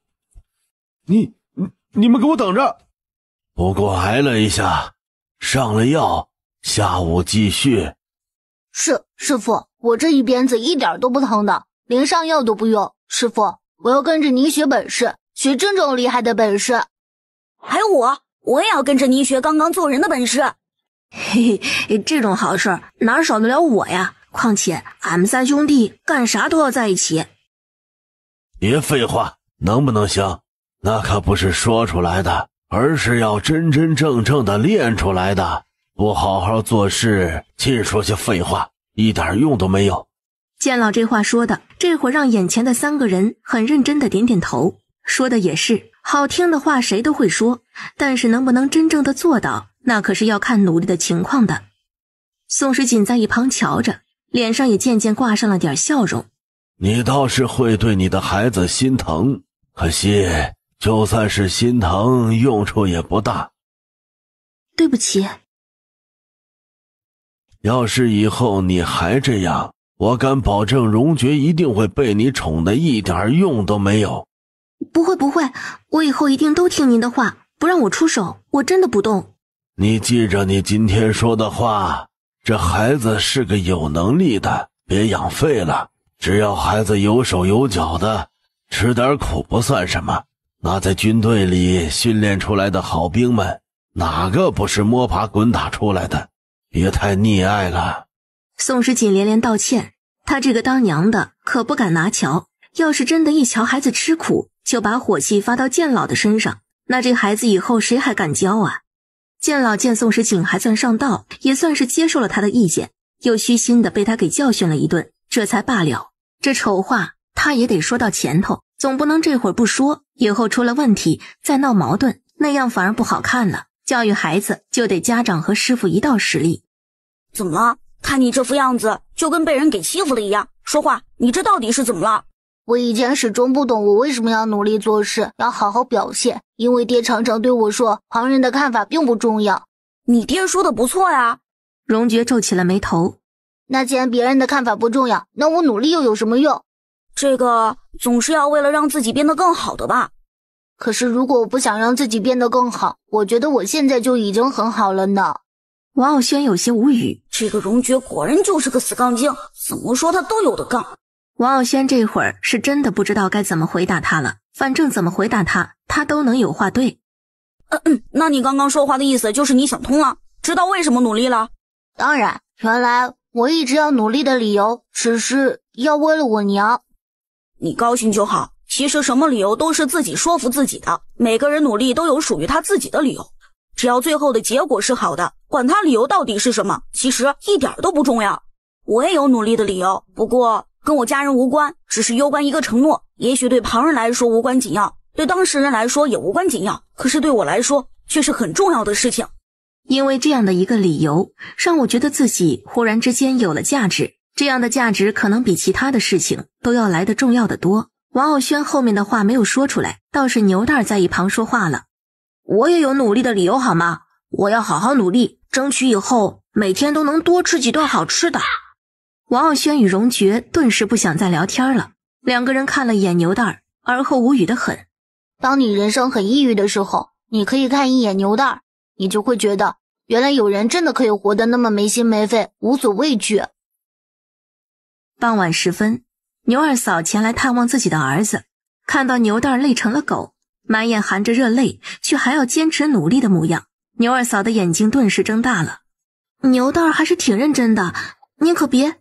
你、你、你们给我等着！不过挨了一下，上了药，下午继续。”是师傅，我这一鞭子一点都不疼的，连上药都不用。师傅，我要跟着您学本事，学真正厉害的本事。还有我，我也要跟着您学刚刚做人的本事。嘿嘿，这种好事哪少得了我呀？况且俺们三兄弟干啥都要在一起。别废话，能不能行？那可不是说出来的，而是要真真正正的练出来的。不好好做事，净说些废话，一点用都没有。见老这话说的，这会儿让眼前的三个人很认真的点点头。说的也是，好听的话谁都会说，但是能不能真正的做到，那可是要看努力的情况的。宋时锦在一旁瞧着，脸上也渐渐挂上了点笑容。你倒是会对你的孩子心疼，可惜就算是心疼，用处也不大。对不起。要是以后你还这样。我敢保证，荣爵一定会被你宠的一点用都没有。不会不会，我以后一定都听您的话，不让我出手，我真的不动。你记着你今天说的话，这孩子是个有能力的，别养废了。只要孩子有手有脚的，吃点苦不算什么。那在军队里训练出来的好兵们，哪个不是摸爬滚打出来的？别太溺爱了。宋时锦连连道歉，他这个当娘的可不敢拿瞧。要是真的一瞧孩子吃苦，就把火气发到剑老的身上，那这孩子以后谁还敢教啊？剑老见宋时锦还算上道，也算是接受了他的意见，又虚心的被他给教训了一顿，这才罢了。这丑话他也得说到前头，总不能这会儿不说，以后出了问题再闹矛盾，那样反而不好看了。教育孩子就得家长和师傅一道使力。怎么了？看你这副样子，就跟被人给欺负了一样。说话，你这到底是怎么了？我以前始终不懂，我为什么要努力做事，要好好表现。因为爹常常对我说，旁人的看法并不重要。你爹说的不错呀。荣爵皱起了眉头。那既然别人的看法不重要，那我努力又有什么用？这个总是要为了让自己变得更好的吧。可是如果我不想让自己变得更好，我觉得我现在就已经很好了呢。王傲轩有些无语，这个荣爵果然就是个死杠精，怎么说他都有的杠。王傲轩这会儿是真的不知道该怎么回答他了，反正怎么回答他，他都能有话对。嗯嗯，那你刚刚说话的意思就是你想通了，知道为什么努力了？当然，原来我一直要努力的理由只是要为了我娘。你高兴就好，其实什么理由都是自己说服自己的。每个人努力都有属于他自己的理由。只要最后的结果是好的，管他理由到底是什么，其实一点都不重要。我也有努力的理由，不过跟我家人无关，只是攸关一个承诺。也许对旁人来说无关紧要，对当事人来说也无关紧要，可是对我来说却是很重要的事情。因为这样的一个理由，让我觉得自己忽然之间有了价值。这样的价值可能比其他的事情都要来的重要的多。王傲轩后面的话没有说出来，倒是牛蛋在一旁说话了。我也有努力的理由，好吗？我要好好努力，争取以后每天都能多吃几顿好吃的。王傲轩与荣爵顿时不想再聊天了，两个人看了一眼牛蛋儿，而后无语的很。当你人生很抑郁的时候，你可以看一眼牛蛋儿，你就会觉得，原来有人真的可以活得那么没心没肺，无所畏惧。傍晚时分，牛二嫂前来探望自己的儿子，看到牛蛋儿累成了狗。满眼含着热泪，却还要坚持努力的模样，牛二嫂的眼睛顿时睁大了。牛蛋儿还是挺认真的，您可别。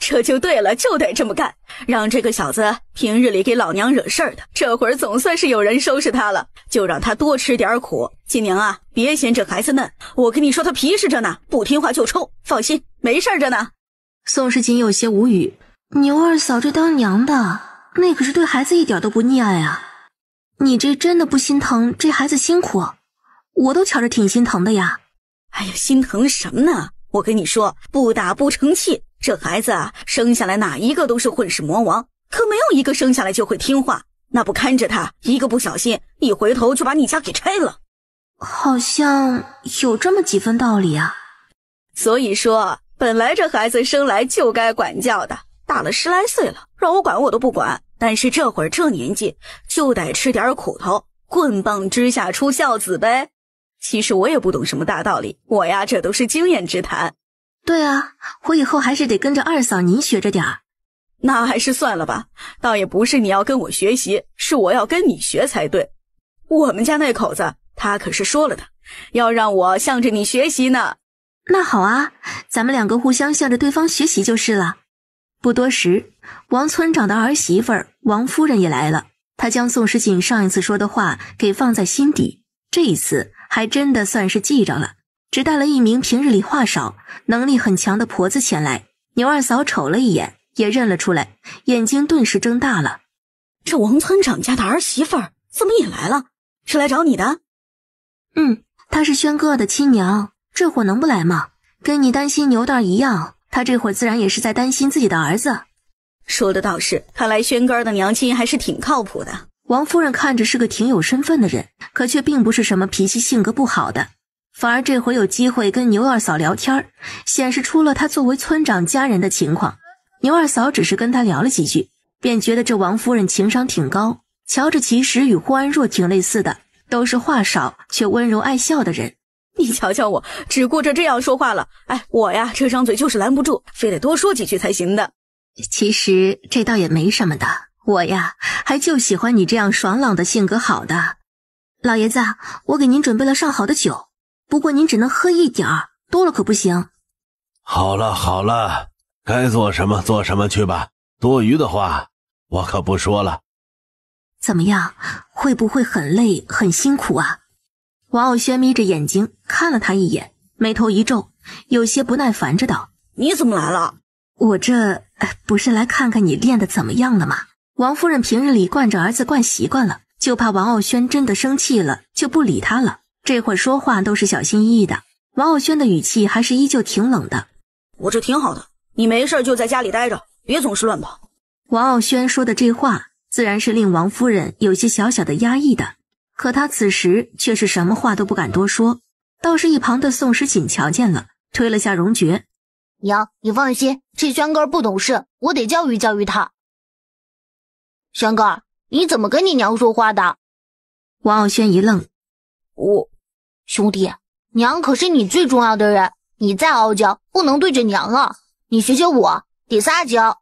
这就对了，就得这么干，让这个小子平日里给老娘惹事儿的，这会儿总算是有人收拾他了，就让他多吃点苦。金娘啊，别嫌这孩子嫩，我跟你说他皮实着呢，不听话就抽，放心，没事着呢。宋世锦有些无语，牛二嫂这当娘的，那可是对孩子一点都不溺爱啊！你这真的不心疼这孩子辛苦？我都瞧着挺心疼的呀。哎呀，心疼什么呢？我跟你说，不打不成器。这孩子啊，生下来哪一个都是混世魔王，可没有一个生下来就会听话。那不看着他，一个不小心，一回头就把你家给拆了。好像有这么几分道理啊。所以说，本来这孩子生来就该管教的，大了十来岁了，让我管我都不管。但是这会儿这年纪，就得吃点苦头，棍棒之下出孝子呗。其实我也不懂什么大道理，我呀，这都是经验之谈。对啊，我以后还是得跟着二嫂您学着点儿。那还是算了吧，倒也不是你要跟我学习，是我要跟你学才对。我们家那口子，他可是说了的，要让我向着你学习呢。那好啊，咱们两个互相向着对方学习就是了。不多时，王村长的儿媳妇王夫人也来了。她将宋时锦上一次说的话给放在心底，这一次还真的算是记着了。只带了一名平日里话少、能力很强的婆子前来。牛二嫂瞅了一眼，也认了出来，眼睛顿时睁大了。这王村长家的儿媳妇儿怎么也来了？是来找你的？嗯，她是轩哥的亲娘，这会能不来吗？跟你担心牛蛋一样，她这会自然也是在担心自己的儿子。说的倒是，看来轩哥的娘亲还是挺靠谱的。王夫人看着是个挺有身份的人，可却并不是什么脾气性格不好的。反而这回有机会跟牛二嫂聊天显示出了他作为村长家人的情况。牛二嫂只是跟他聊了几句，便觉得这王夫人情商挺高。瞧着其实与霍安若挺类似的，都是话少却温柔爱笑的人。你瞧瞧我，只顾着这样说话了。哎，我呀，这张嘴就是拦不住，非得多说几句才行的。其实这倒也没什么的，我呀，还就喜欢你这样爽朗的性格好的。老爷子，我给您准备了上好的酒。不过您只能喝一点儿，多了可不行。好了好了，该做什么做什么去吧。多余的话我可不说了。怎么样？会不会很累很辛苦啊？王傲轩眯着眼睛看了他一眼，眉头一皱，有些不耐烦着道：“你怎么来了？我这不是来看看你练的怎么样了吗？”王夫人平日里惯着儿子惯习惯了，就怕王傲轩真的生气了，就不理他了。这会儿说话都是小心翼翼的，王傲轩的语气还是依旧挺冷的。我这挺好的，你没事就在家里待着，别总是乱跑。王傲轩说的这话，自然是令王夫人有些小小的压抑的，可她此时却是什么话都不敢多说。倒是一旁的宋时锦瞧见了，推了下荣爵：“娘，你放心，这轩哥不懂事，我得教育教育他。”轩哥，你怎么跟你娘说话的？王傲轩一愣：“我。”兄弟，娘可是你最重要的人，你再傲娇不能对着娘啊！你学学我，得撒娇。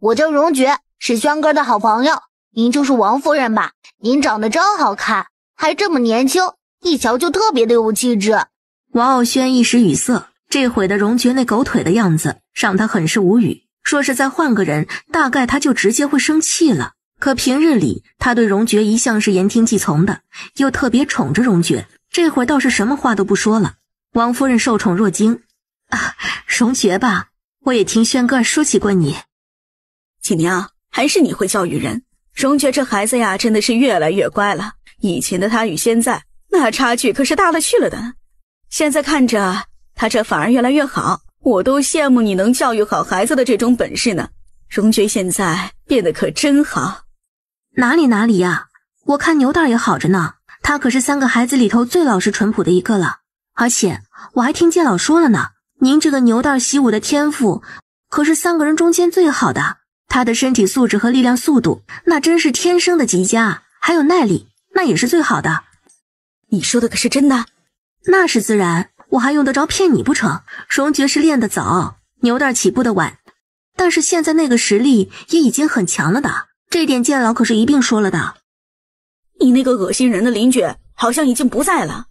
我叫荣爵，是轩哥的好朋友。您就是王夫人吧？您长得真好看，还这么年轻，一瞧就特别的有气质。王傲轩一时语塞，这会的荣爵那狗腿的样子让他很是无语。说是再换个人，大概他就直接会生气了。可平日里他对荣爵一向是言听计从的，又特别宠着荣爵。这会儿倒是什么话都不说了。王夫人受宠若惊，啊，荣爵吧，我也听轩哥说起过你。锦娘，还是你会教育人。荣爵这孩子呀，真的是越来越乖了。以前的他与现在那差距可是大了去了的。现在看着他这反而越来越好，我都羡慕你能教育好孩子的这种本事呢。荣爵现在变得可真好。哪里哪里呀，我看牛蛋也好着呢。他可是三个孩子里头最老实淳朴的一个了，而且我还听见老说了呢，您这个牛蛋习武的天赋可是三个人中间最好的。他的身体素质和力量、速度那真是天生的极佳，还有耐力那也是最好的。你说的可是真的？那是自然，我还用得着骗你不成？荣爵是练得早，牛蛋起步的晚，但是现在那个实力也已经很强了的，这点剑老可是一并说了的。你那个恶心人的邻居好像已经不在了，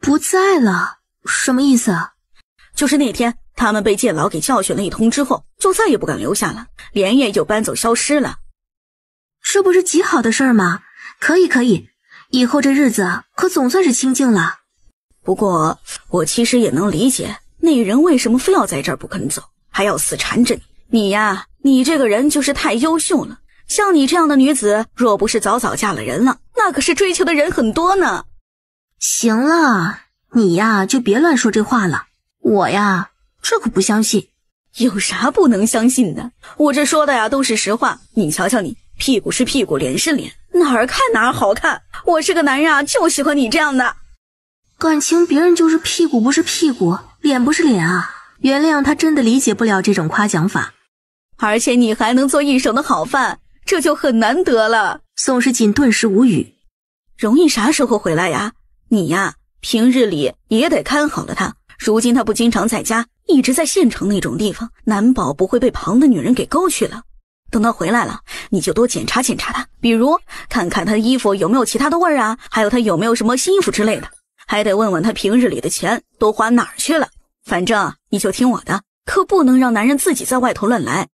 不在了？什么意思？就是那天他他们被剑老给教训了一通之后，就再也不敢留下了，连夜就搬走消失了。这不是极好的事儿吗？可以，可以，以后这日子可总算是清静了。不过，我其实也能理解那人为什么非要在这儿不肯走，还要死缠着你。你呀，你这个人就是太优秀了。像你这样的女子，若不是早早嫁了人了，那可是追求的人很多呢。行了，你呀就别乱说这话了。我呀，这可不相信。有啥不能相信的？我这说的呀都是实话。你瞧瞧你，屁股是屁股，脸是脸，哪儿看哪儿好看。我是个男人啊，就喜欢你这样的。感情别人就是屁股不是屁股，脸不是脸啊。原谅他真的理解不了这种夸奖法。而且你还能做一手的好饭，这就很难得了。宋时锦顿时无语。容易啥时候回来呀？你呀，平日里也得看好了他。如今他不经常在家，一直在县城那种地方，难保不会被旁的女人给勾去了。等他回来了，你就多检查检查他，比如看看他的衣服有没有其他的味儿啊，还有他有没有什么新衣服之类的。还得问问他平日里的钱都花哪儿去了。反正你就听我的，可不能让男人自己在外头乱来。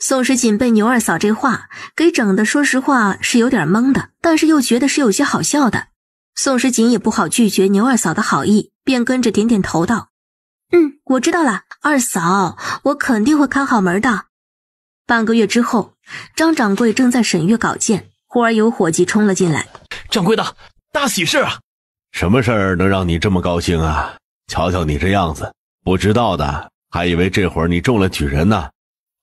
宋时锦被牛二嫂这话给整的，说实话是有点懵的，但是又觉得是有些好笑的。宋时锦也不好拒绝牛二嫂的好意，便跟着点点头道：“嗯，我知道了，二嫂，我肯定会看好门的。”半个月之后，张掌柜正在审阅稿件，忽而有伙计冲了进来：“掌柜的，大喜事啊！什么事儿能让你这么高兴啊？瞧瞧你这样子，不知道的还以为这会儿你中了举人呢。”“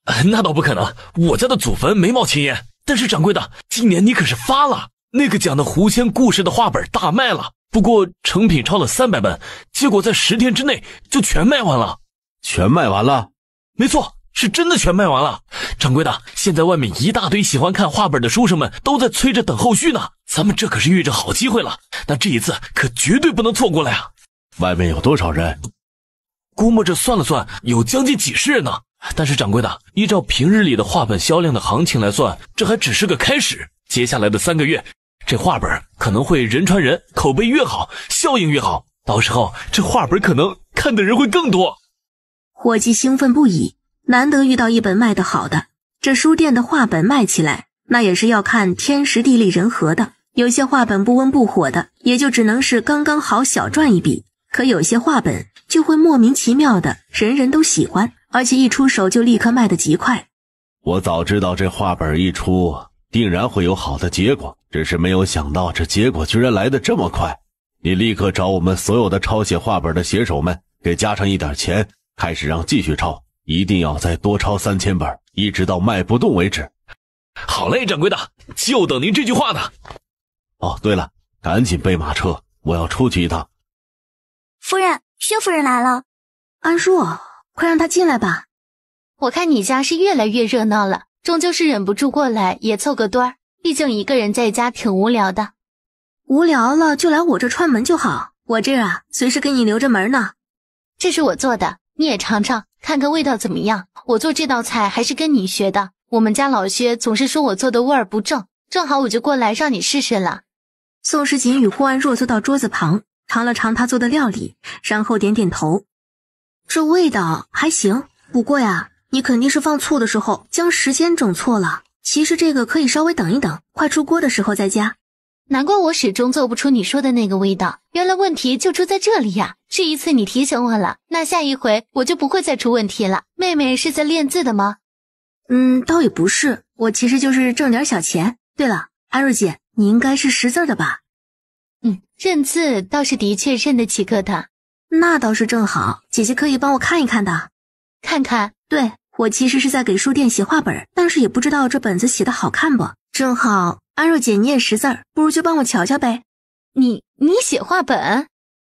那倒不可能，我家的祖坟没冒青烟。但是掌柜的，今年你可是发了。”那个讲的狐仙故事的画本大卖了，不过成品超了三百本，结果在十天之内就全卖完了。全卖完了？没错，是真的全卖完了。掌柜的，现在外面一大堆喜欢看画本的书生们都在催着等后续呢。咱们这可是遇着好机会了，那这一次可绝对不能错过了呀！外面有多少人？估摸着算了算，有将近几十人呢。但是掌柜的，依照平日里的画本销量的行情来算，这还只是个开始。接下来的三个月。这画本可能会人传人，口碑越好，效应越好。到时候这画本可能看的人会更多。伙计兴奋不已，难得遇到一本卖得好的。这书店的画本卖起来，那也是要看天时地利人和的。有些画本不温不火的，也就只能是刚刚好小赚一笔；可有些画本就会莫名其妙的，人人都喜欢，而且一出手就立刻卖得极快。我早知道这画本一出。定然会有好的结果，只是没有想到这结果居然来得这么快。你立刻找我们所有的抄写画本的写手们，给加上一点钱，开始让继续抄，一定要再多抄三千本，一直到卖不动为止。好嘞，掌柜的，就等您这句话呢。哦，对了，赶紧备马车，我要出去一趟。夫人，薛夫人来了。安若，快让他进来吧。我看你家是越来越热闹了。终究是忍不住过来，也凑个堆儿。毕竟一个人在家挺无聊的，无聊了就来我这串门就好。我这啊，随时给你留着门呢。这是我做的，你也尝尝，看看味道怎么样。我做这道菜还是跟你学的。我们家老薛总是说我做的味儿不正，正好我就过来让你试试了。宋时锦与霍安若坐到桌子旁，尝了尝他做的料理，然后点点头。这味道还行，不过呀。你肯定是放醋的时候将时间整错了。其实这个可以稍微等一等，快出锅的时候再加。难怪我始终做不出你说的那个味道，原来问题就出在这里呀！这一次你提醒我了，那下一回我就不会再出问题了。妹妹是在练字的吗？嗯，倒也不是，我其实就是挣点小钱。对了，艾瑞姐，你应该是识字的吧？嗯，认字倒是的确认得起个的。那倒是正好，姐姐可以帮我看一看的。看看，对。我其实是在给书店写画本，但是也不知道这本子写的好看不。正好安若姐你也识字儿，不如就帮我瞧瞧呗。你你写画本？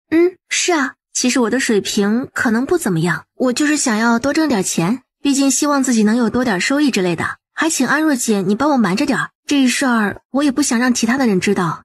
嗯，是啊。其实我的水平可能不怎么样，我就是想要多挣点钱，毕竟希望自己能有多点收益之类的。还请安若姐你帮我瞒着点儿这事儿，我也不想让其他的人知道。